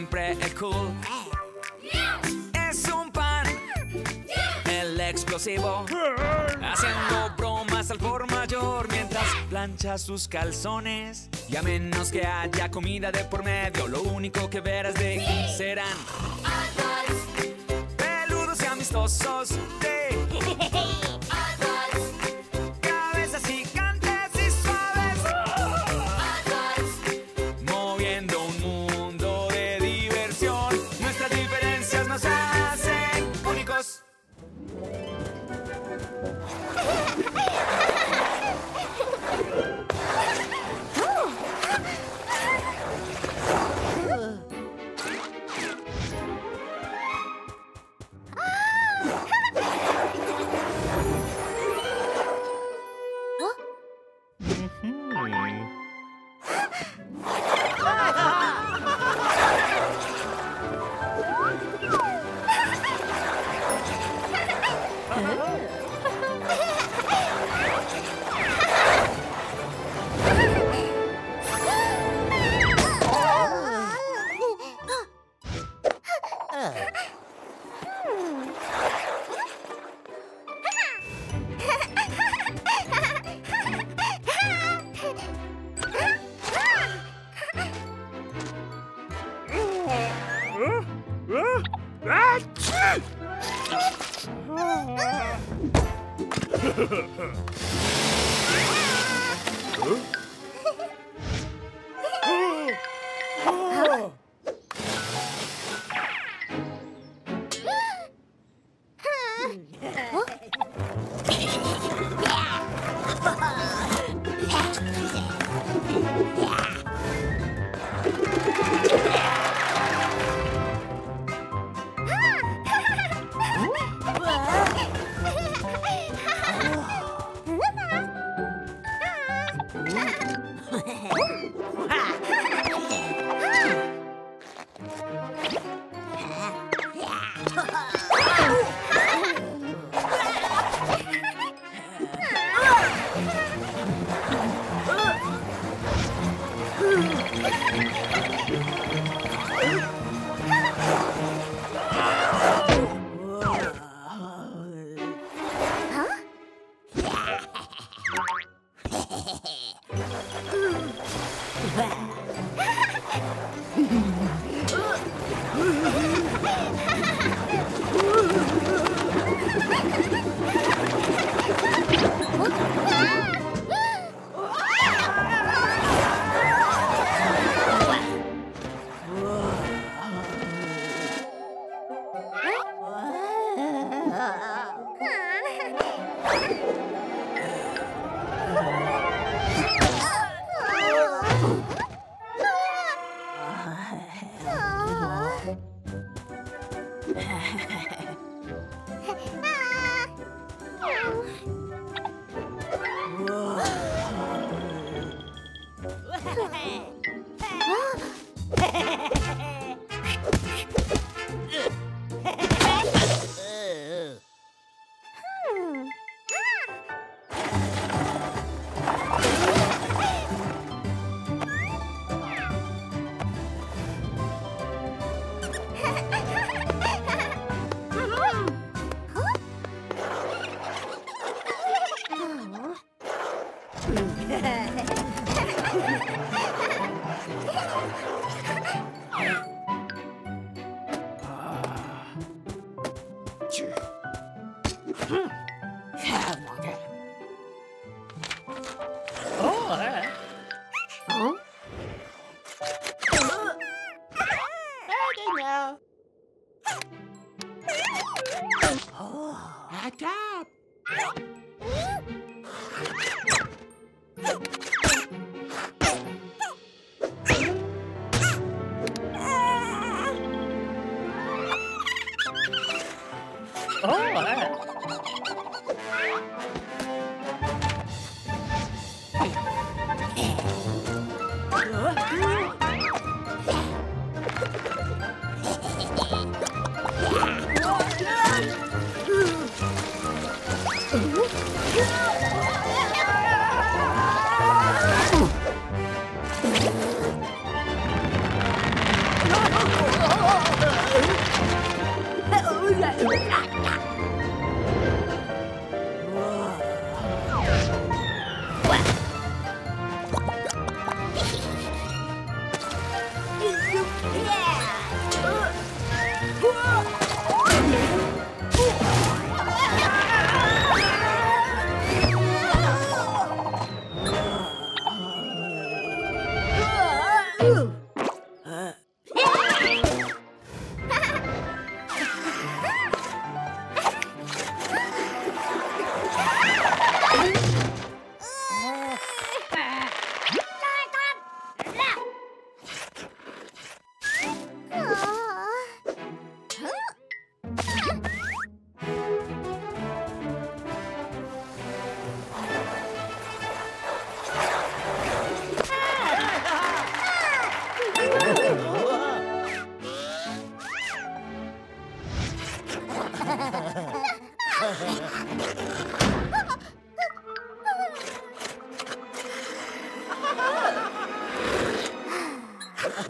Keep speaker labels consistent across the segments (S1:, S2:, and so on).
S1: siempre es cool. Es un pan, el explosivo, haciendo bromas al por mayor mientras plancha sus calzones. Y a menos que haya comida de por medio, lo único que verás de aquí serán. Peludos y amistosos. de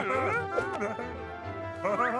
S1: Ha ha
S2: ha!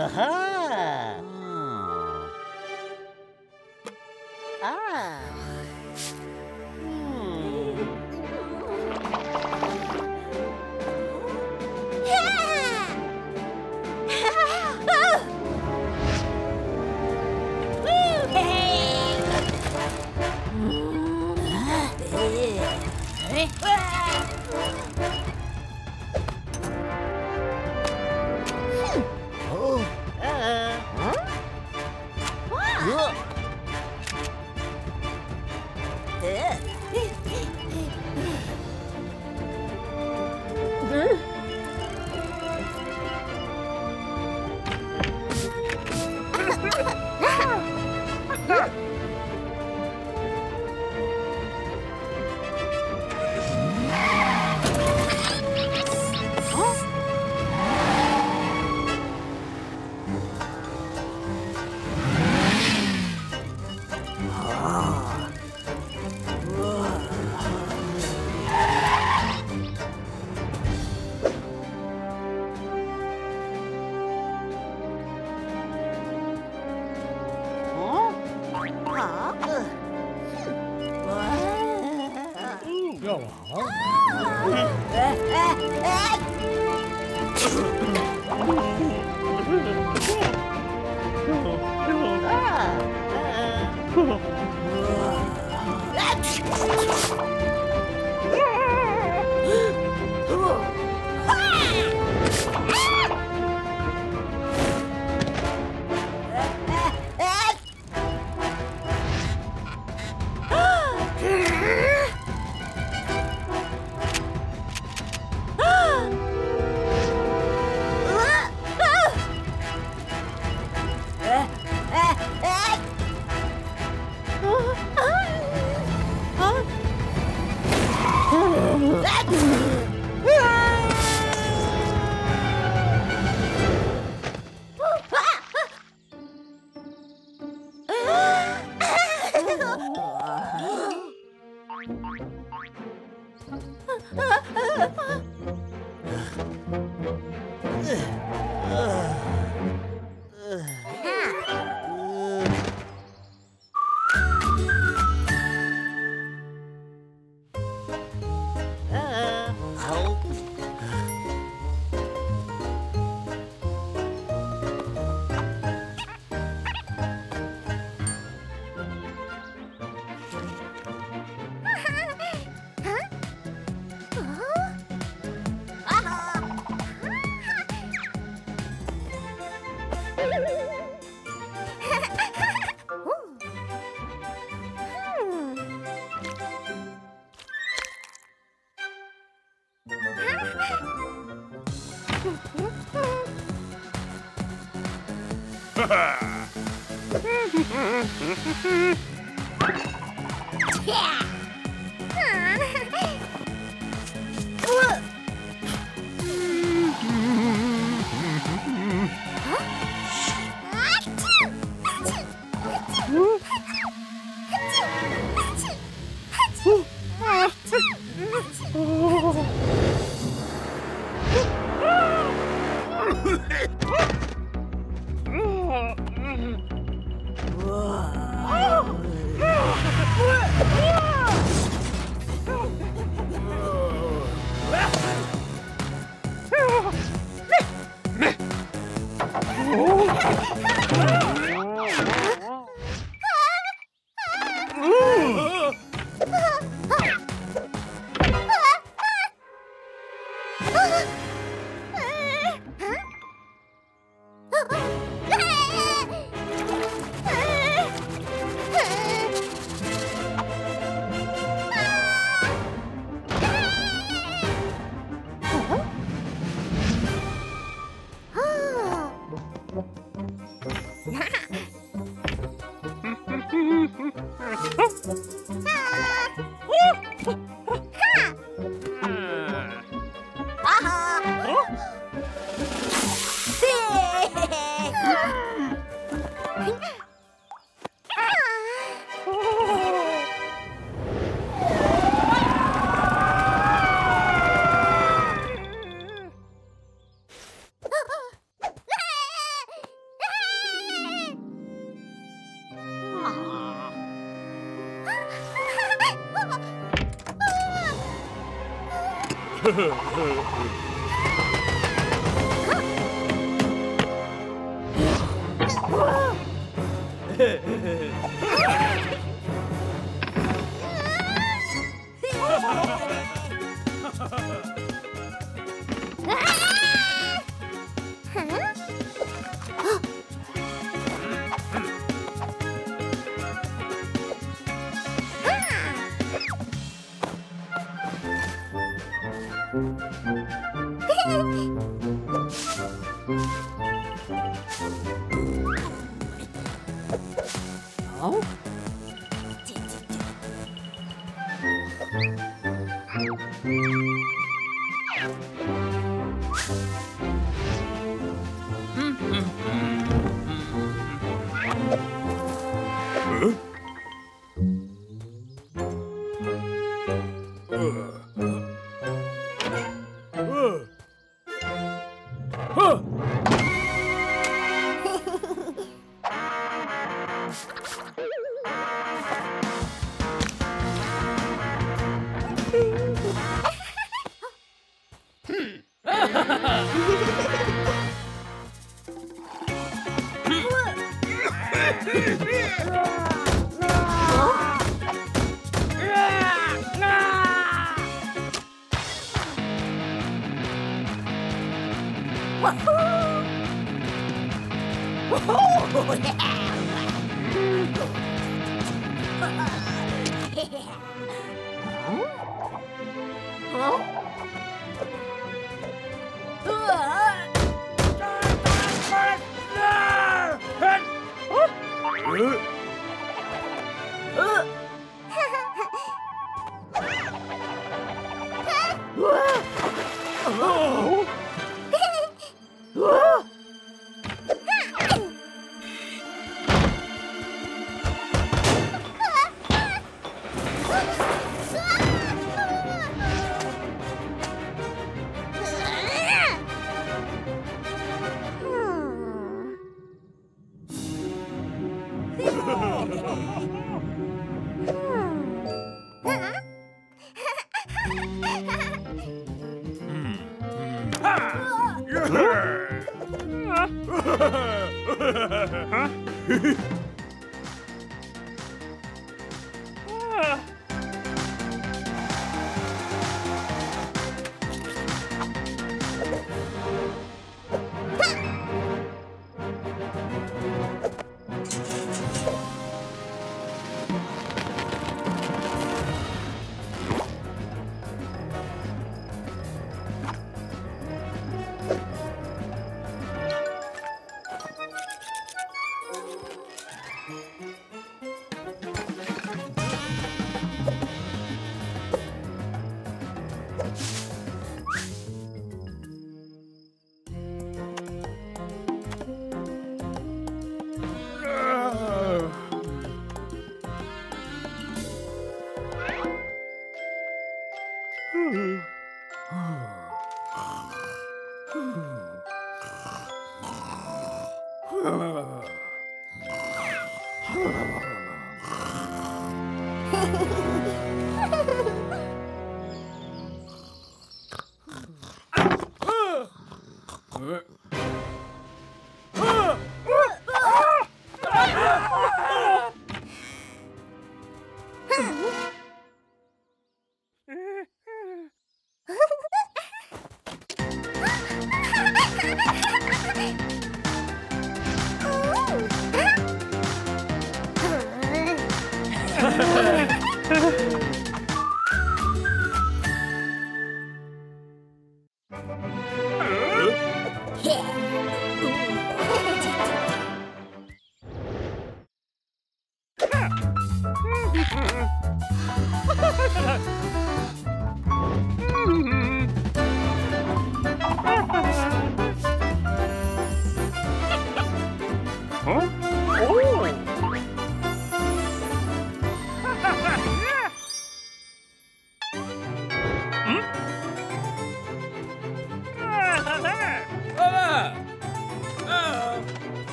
S2: Aha!
S3: Ha ha!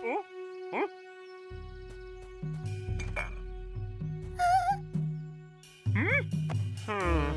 S2: Hmm? Hmm. hmm? hmm? hmm?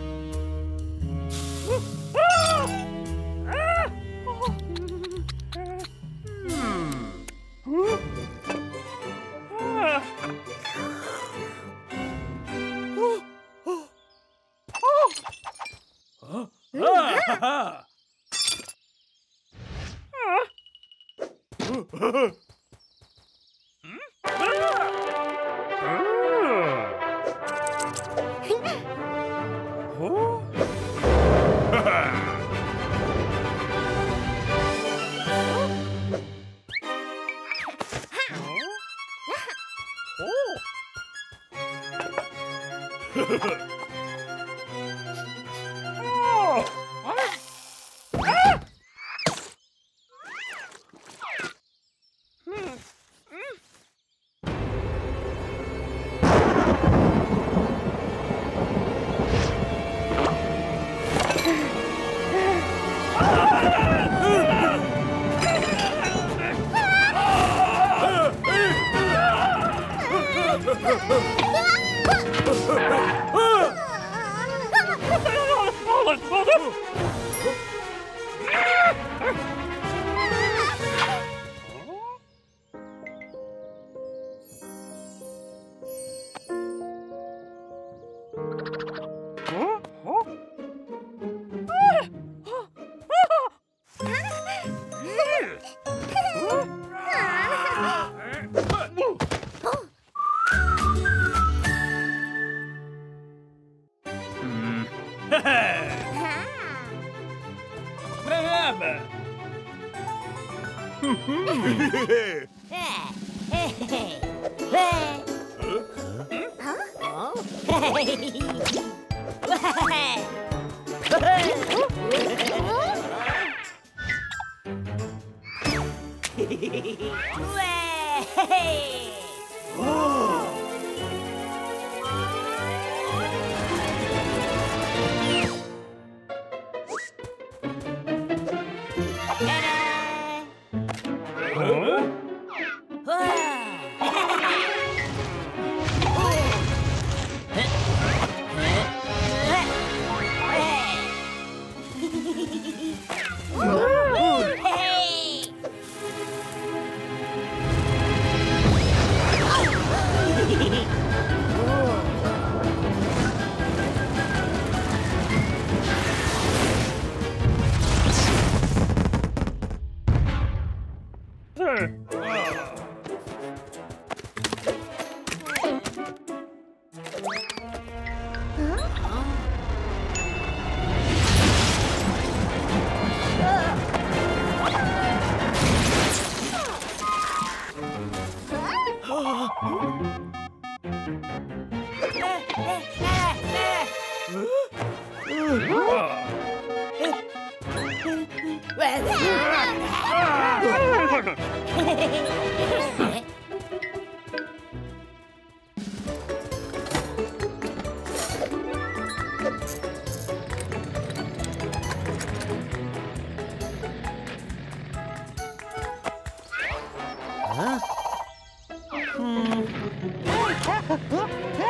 S2: あ
S3: っ!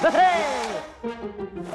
S3: Hey!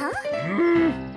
S3: うん。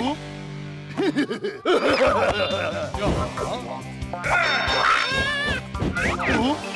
S3: 어? 어? 어?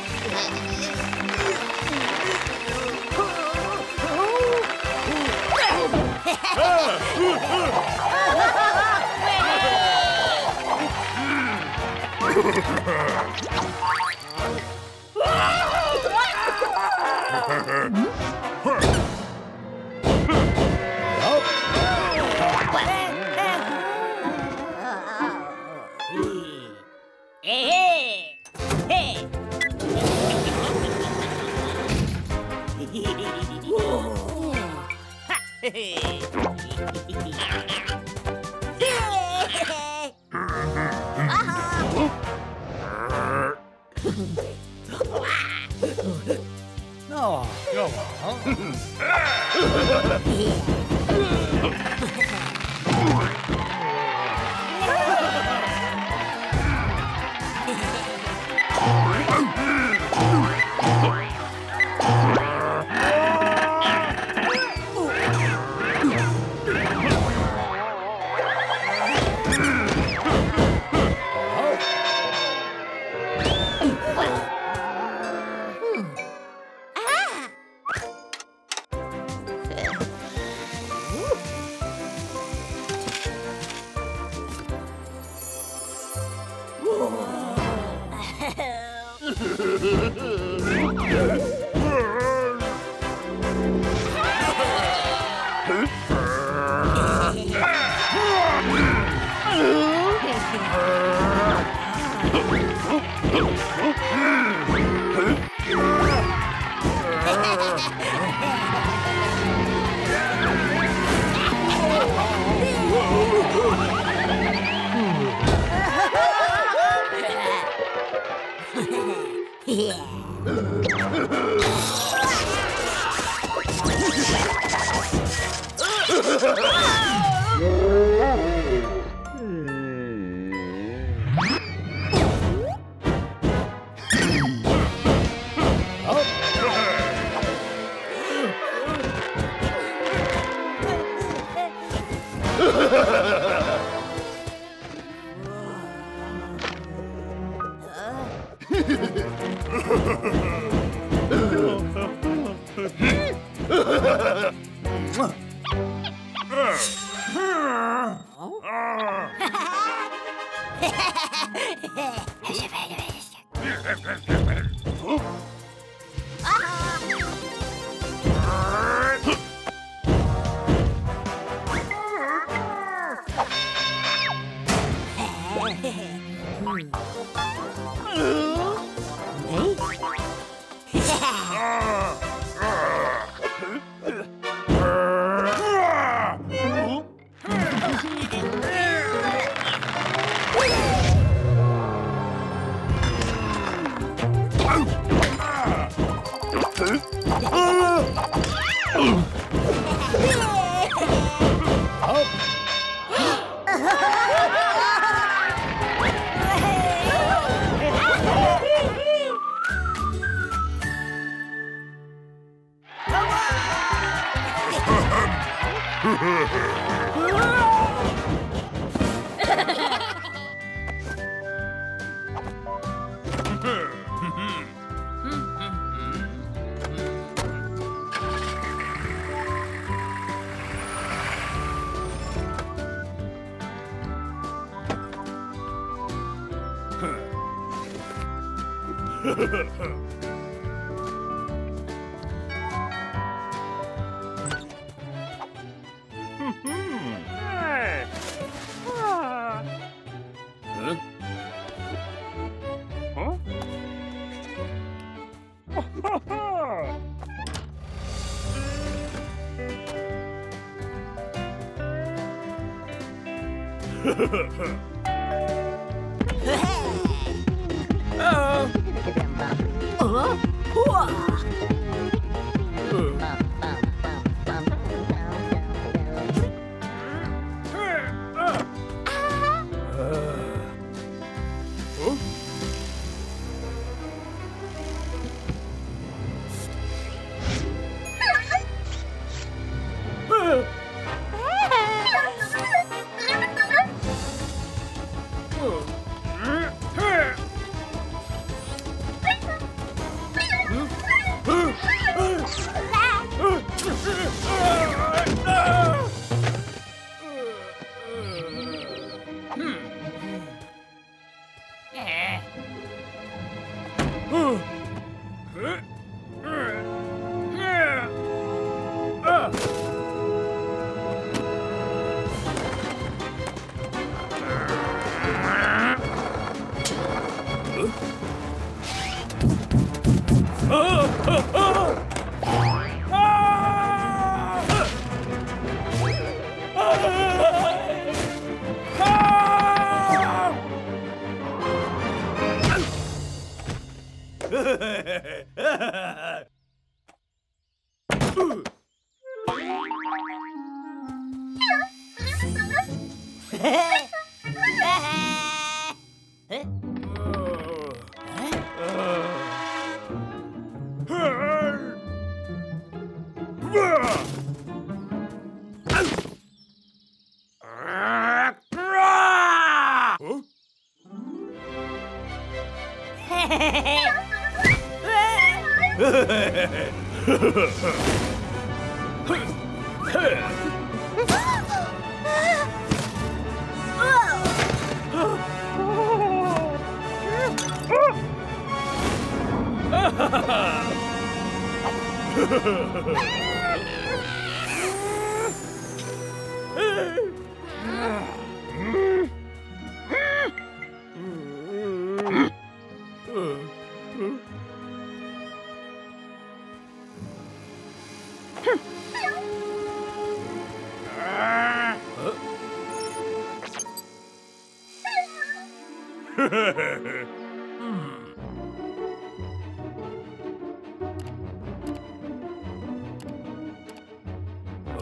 S3: Hey. Hehehehe Ha ha
S2: ha!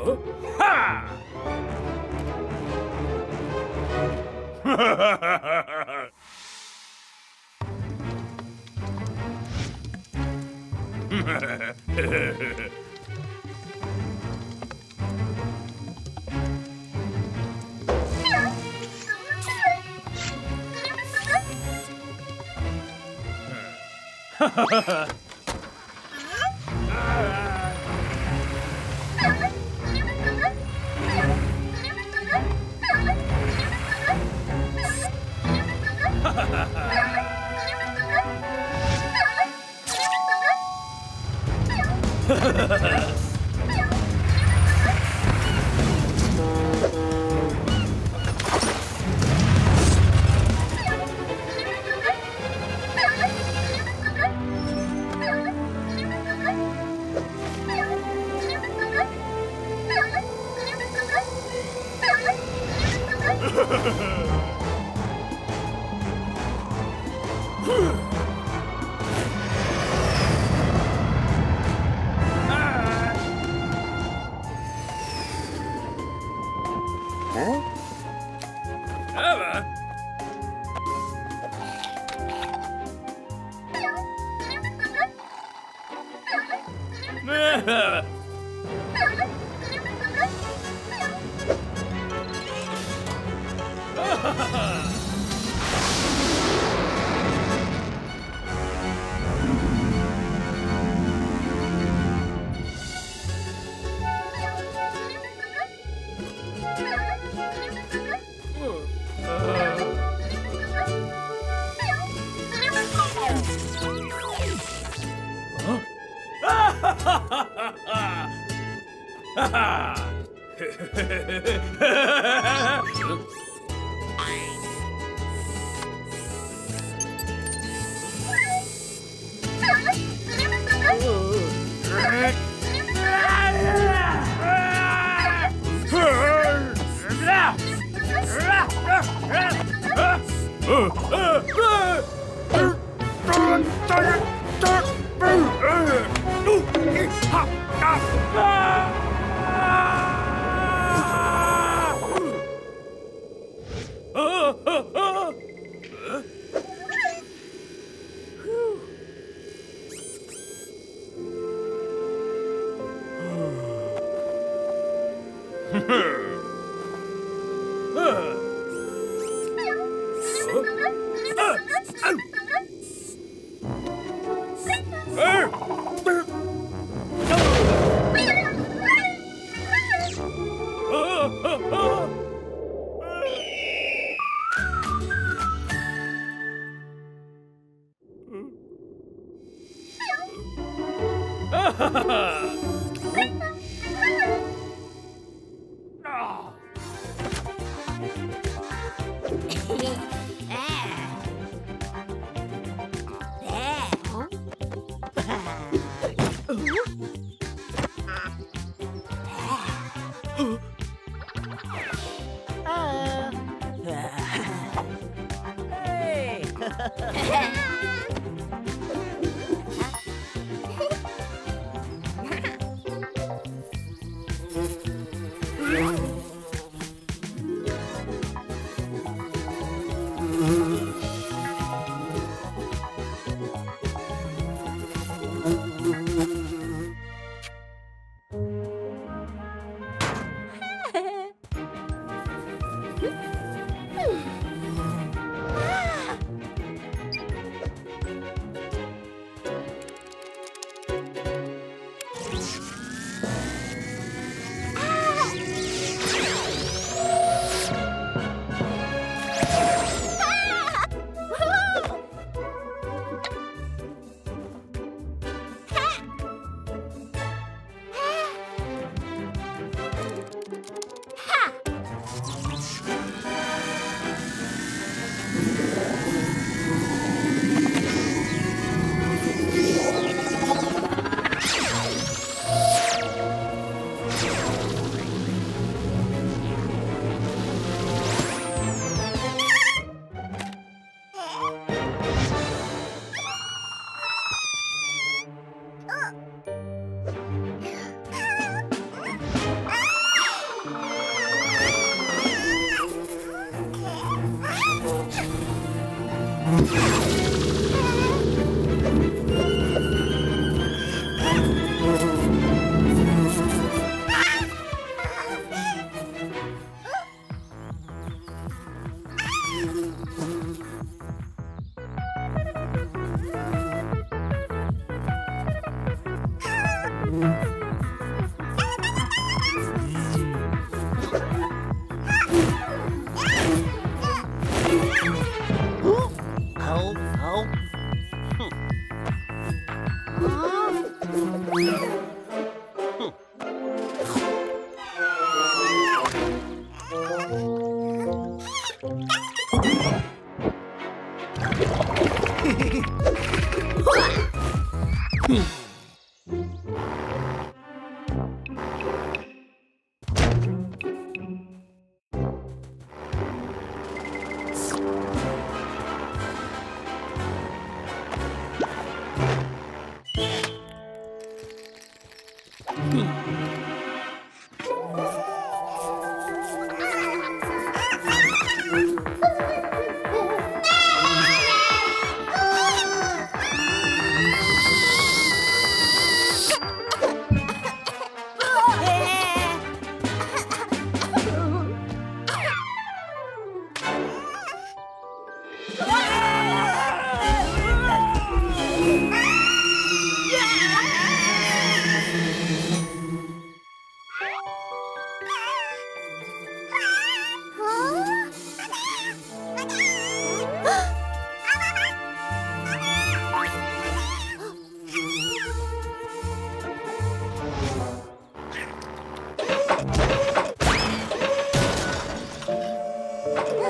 S2: Huh? Ha! Ha ha ha! uh. hey!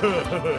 S3: Hey.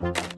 S3: Hey!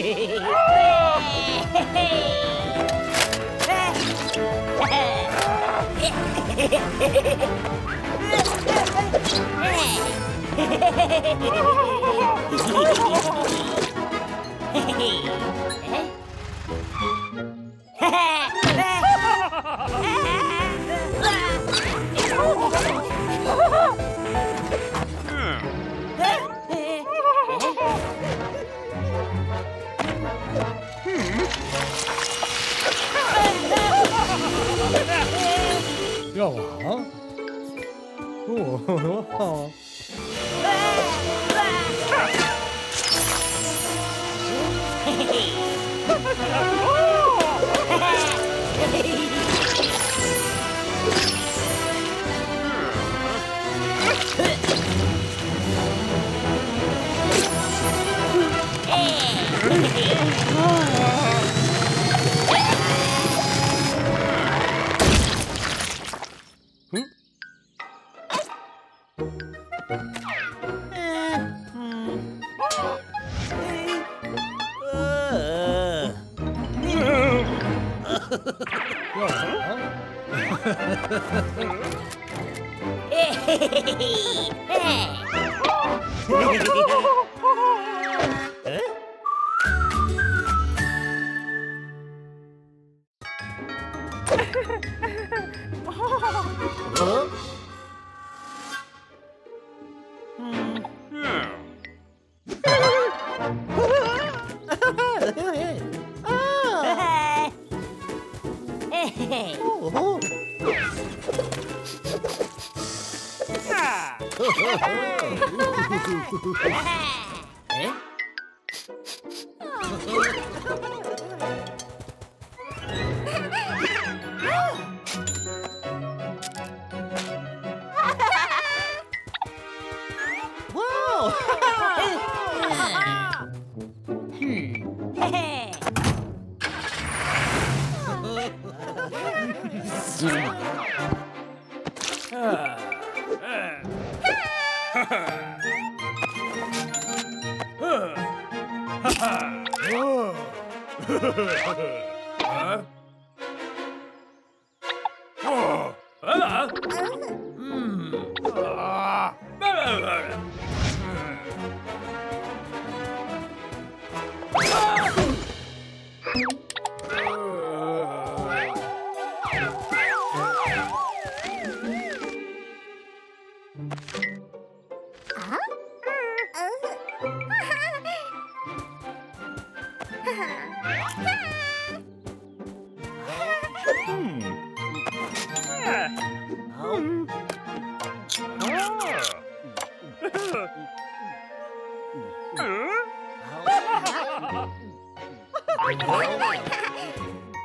S3: Hey!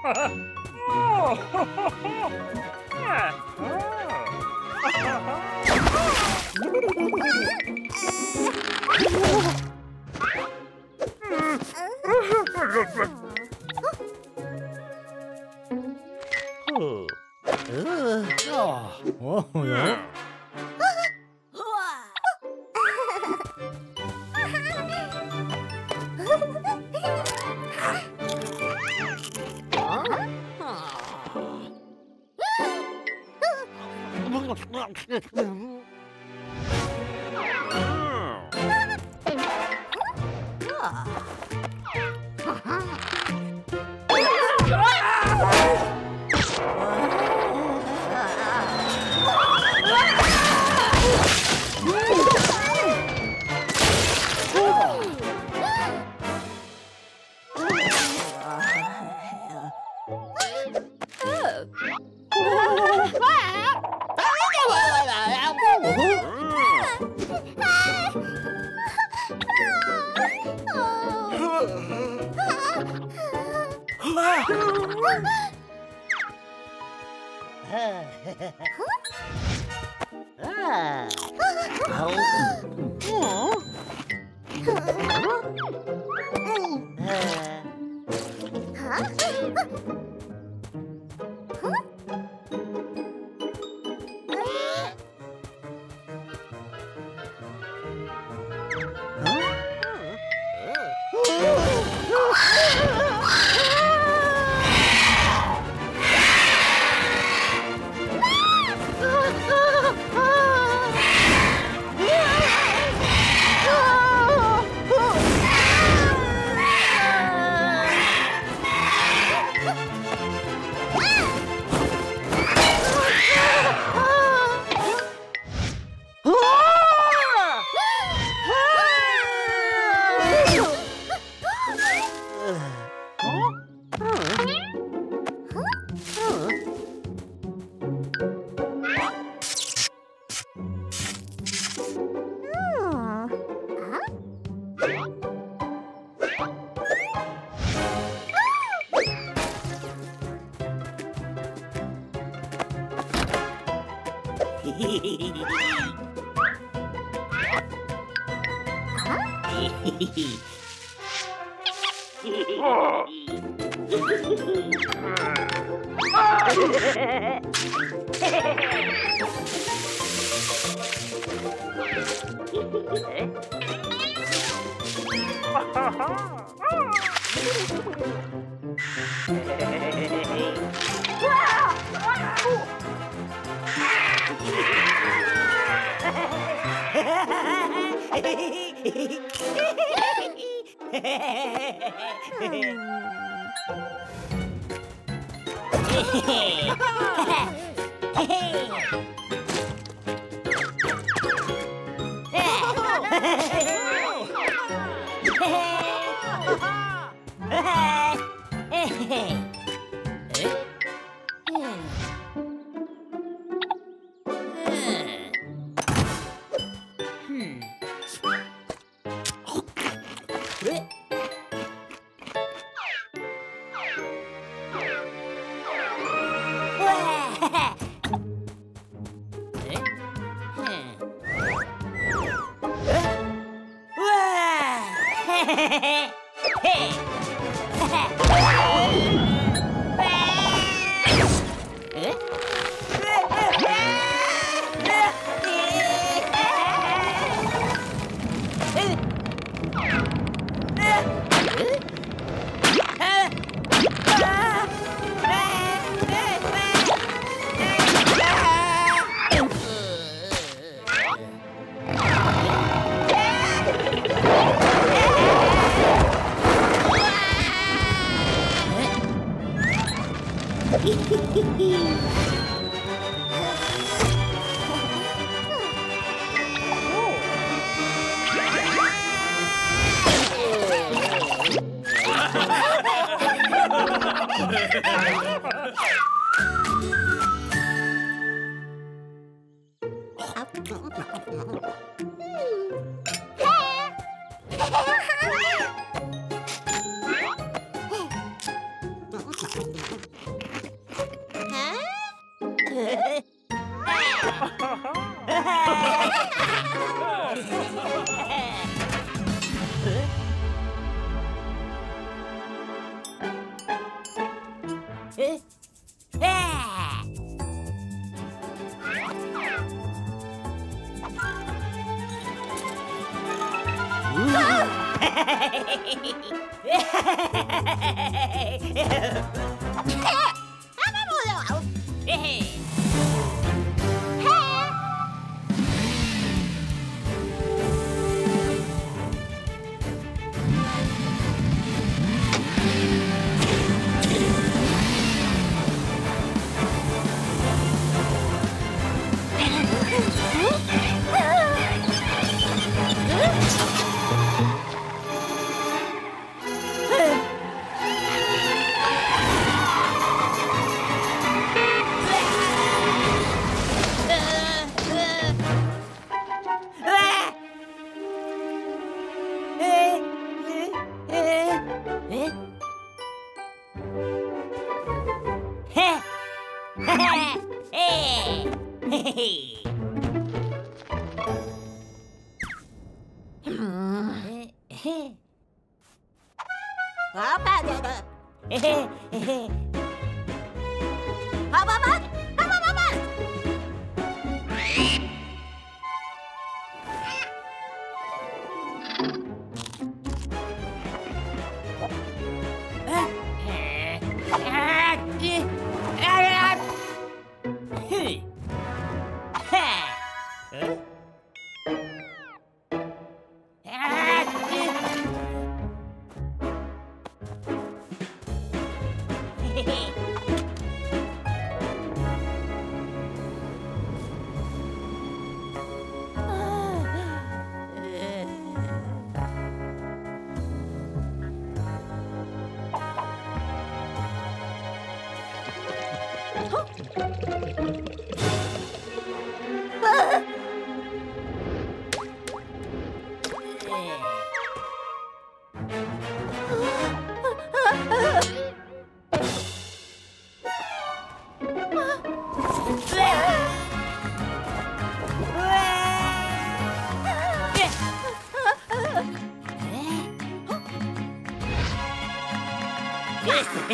S4: Oh,
S3: oh.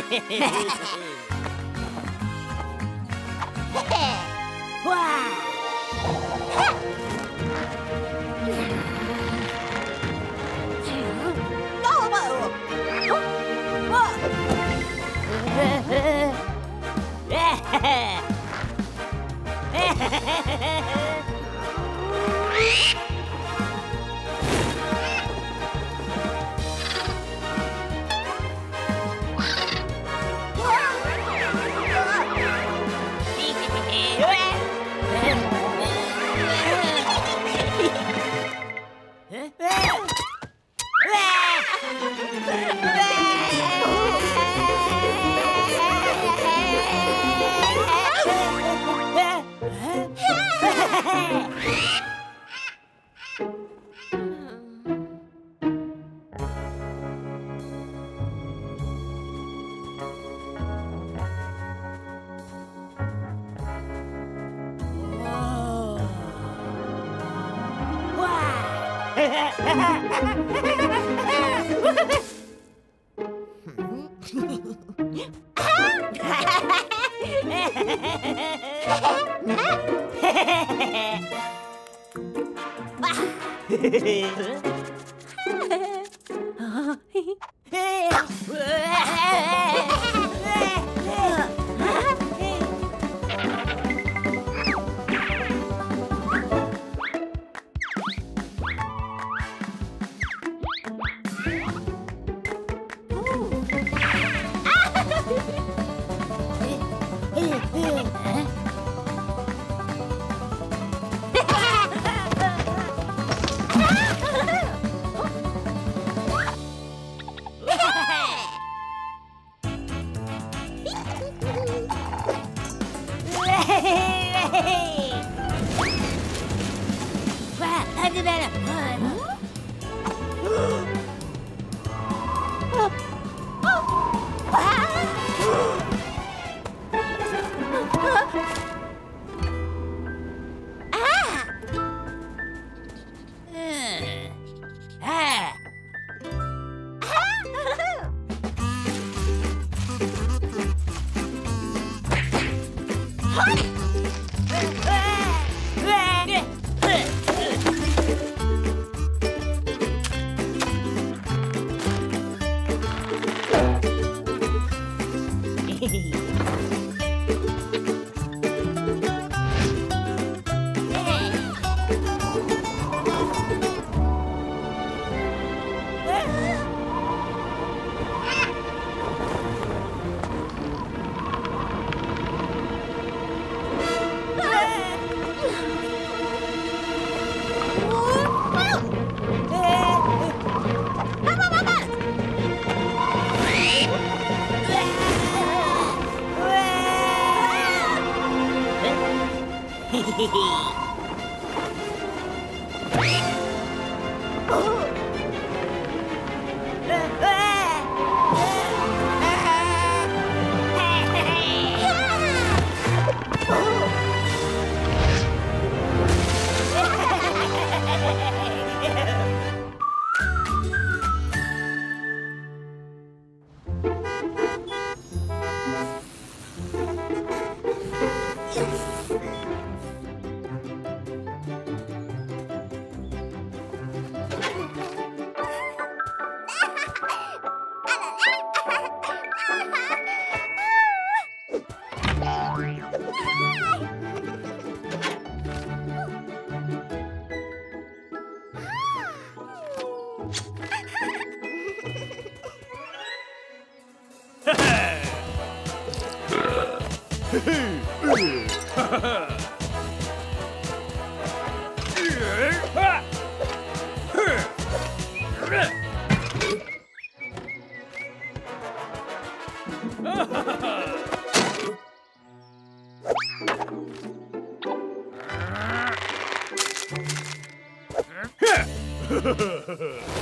S3: Hehehehe
S4: Ha ha ha!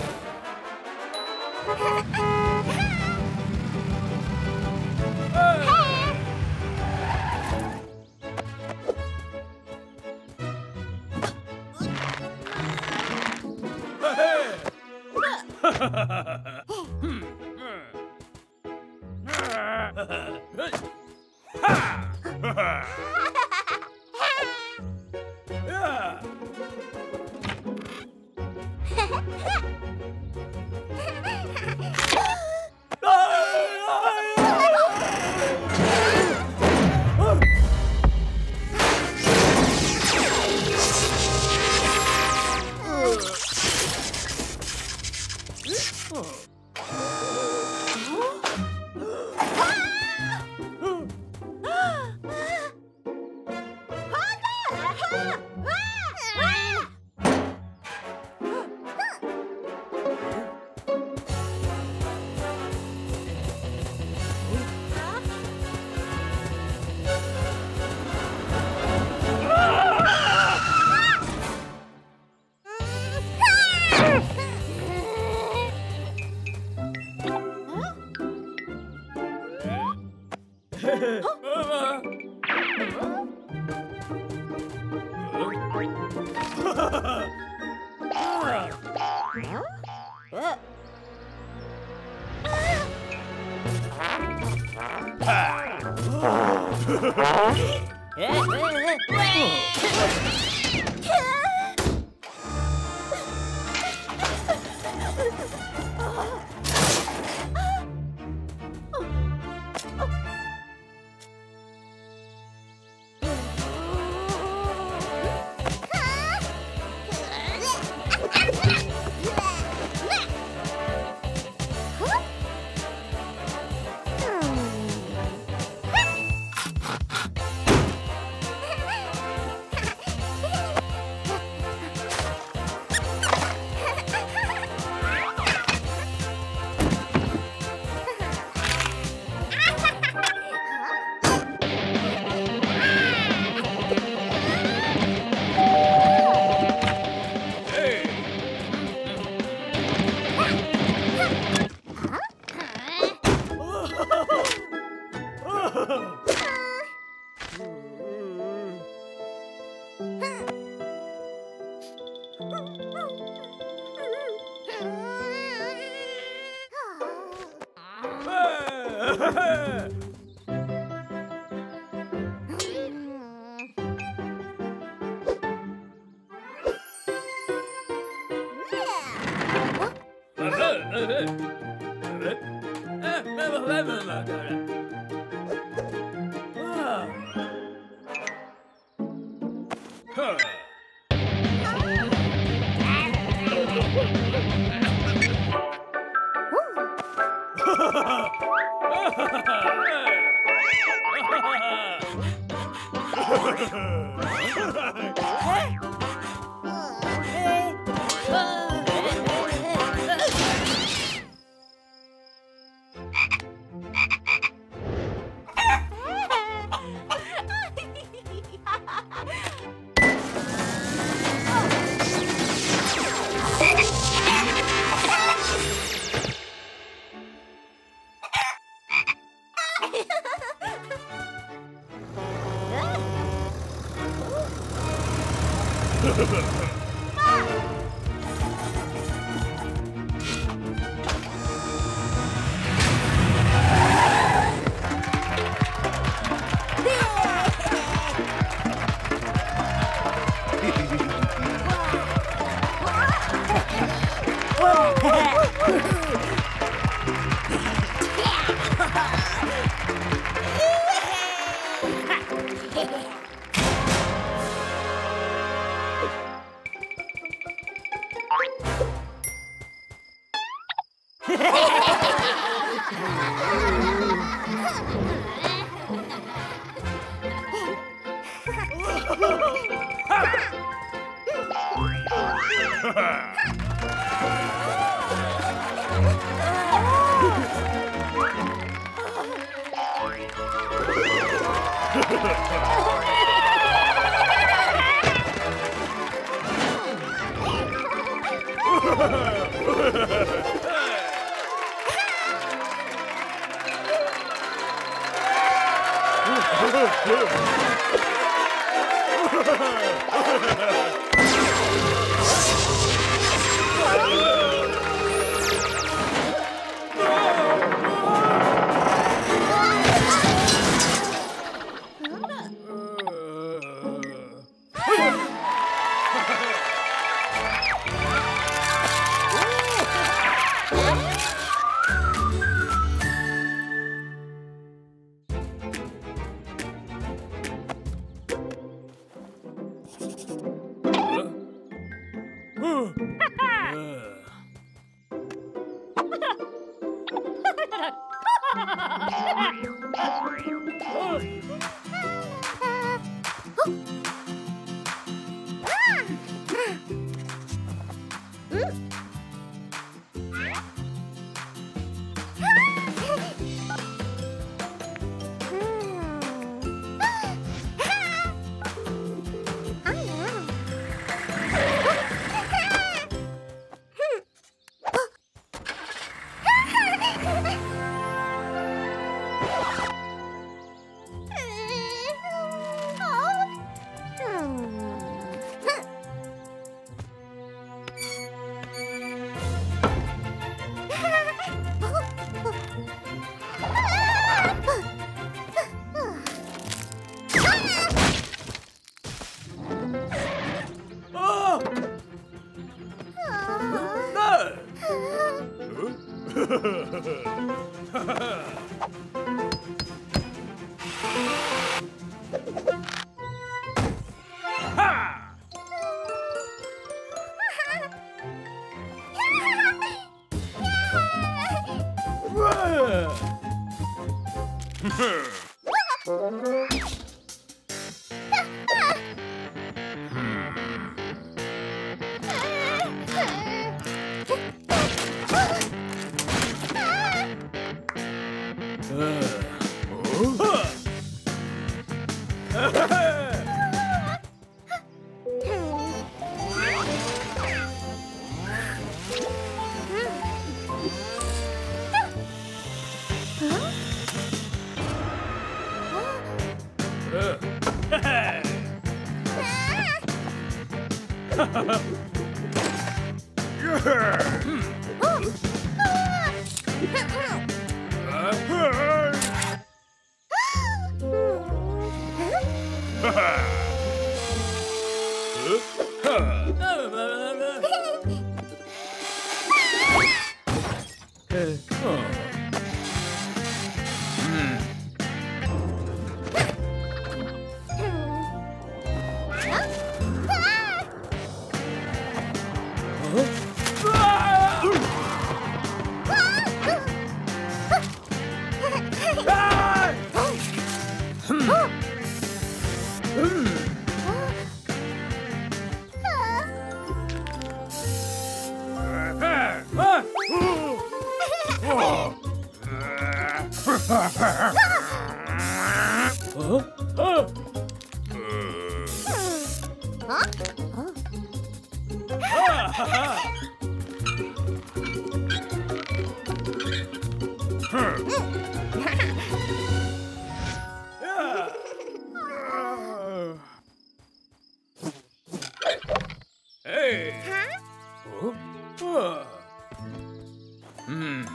S4: Ừm.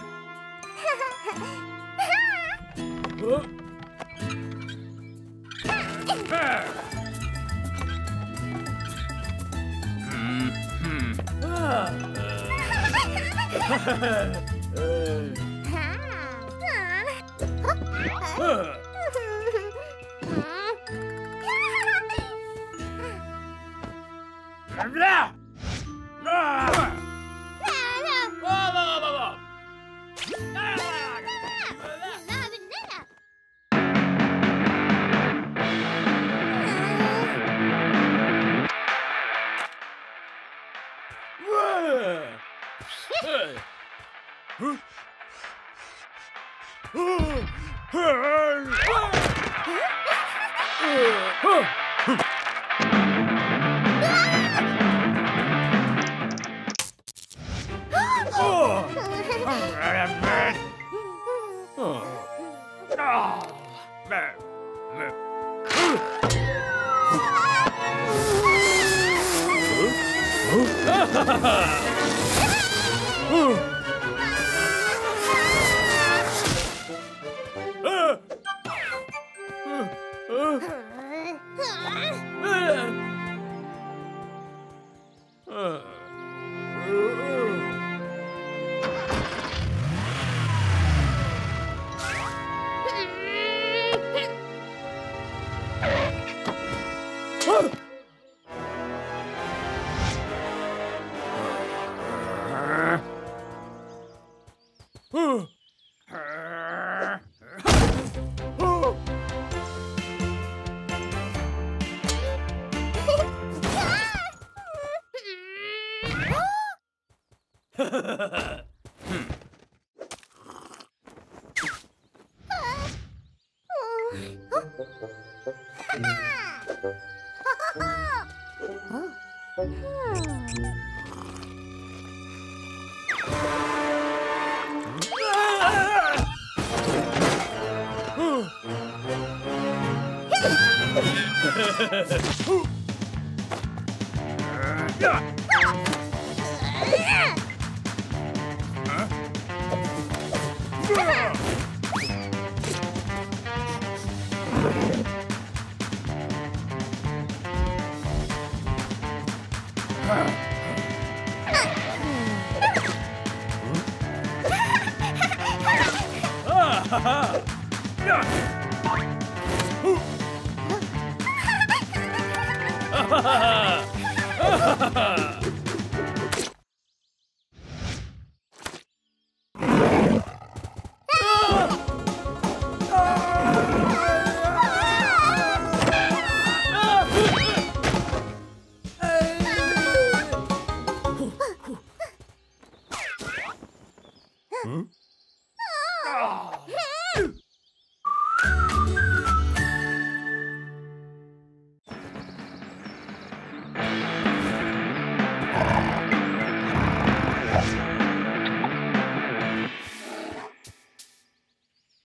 S4: Blah!